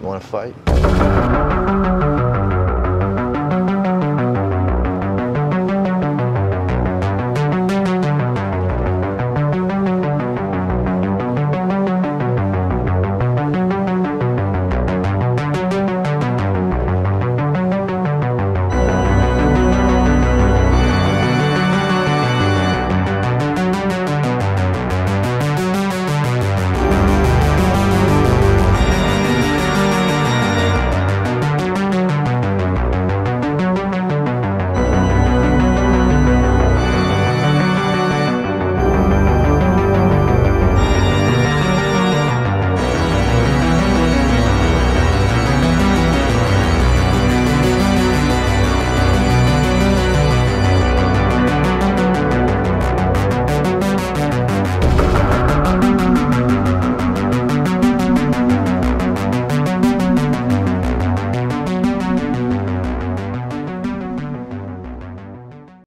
You want to fight?